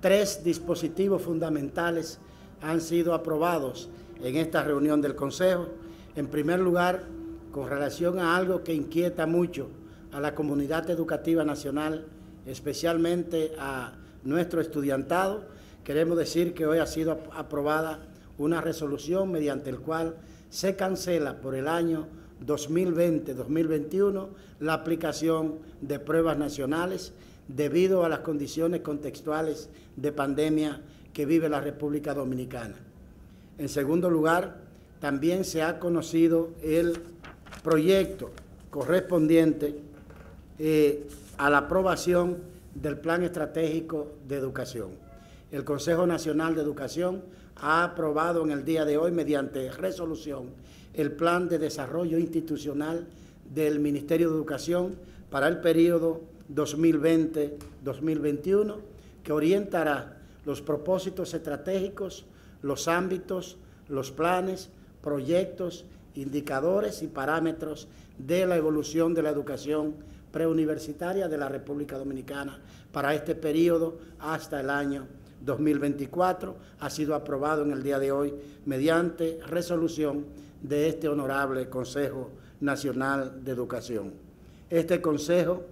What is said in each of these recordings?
tres dispositivos fundamentales han sido aprobados en esta reunión del Consejo. En primer lugar, con relación a algo que inquieta mucho a la comunidad educativa nacional, especialmente a nuestro estudiantado, queremos decir que hoy ha sido aprobada una resolución mediante el cual se cancela por el año 2020-2021 la aplicación de pruebas nacionales debido a las condiciones contextuales de pandemia que vive la República Dominicana. En segundo lugar, también se ha conocido el proyecto correspondiente eh, a la aprobación del Plan Estratégico de Educación. El Consejo Nacional de Educación ha aprobado en el día de hoy, mediante resolución, el Plan de Desarrollo Institucional del Ministerio de Educación para el periodo 2020-2021, que orientará los propósitos estratégicos, los ámbitos, los planes, proyectos, indicadores y parámetros de la evolución de la educación preuniversitaria de la República Dominicana para este periodo hasta el año 2024. Ha sido aprobado en el día de hoy mediante resolución de este honorable Consejo Nacional de Educación. Este Consejo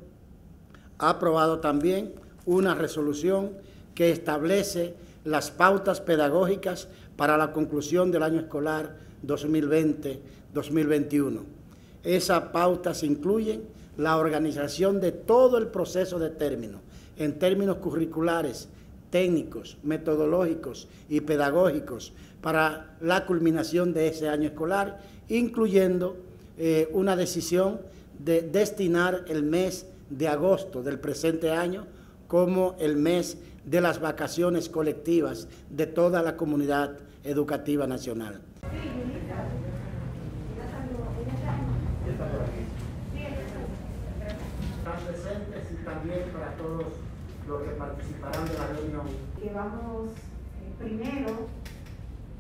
ha aprobado también una resolución que establece las pautas pedagógicas para la conclusión del año escolar 2020-2021. Esas pautas incluyen la organización de todo el proceso de término en términos curriculares, técnicos, metodológicos y pedagógicos para la culminación de ese año escolar, incluyendo eh, una decisión de destinar el mes de agosto del presente año como el mes de las vacaciones colectivas de toda la comunidad educativa nacional. Están presentes y también para todos los que participarán de la reunión. Que vamos eh, primero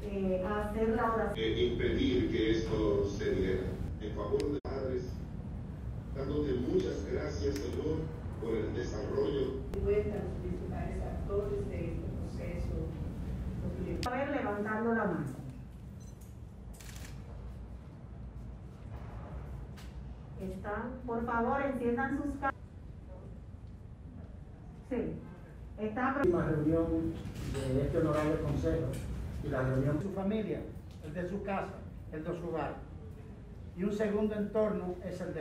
eh, a hacer la oración. Eh, impedir que esto se diera en favor de padres, dándote muchas gracias, Señor, por el desarrollo. Principales actores de este proceso. A ver, levantando la mano. Están, por favor, enciendan sus cámaras. Sí. Está La última reunión de este honorable consejo y la reunión de su familia, el de su casa, el de su hogar. Y un segundo entorno es el de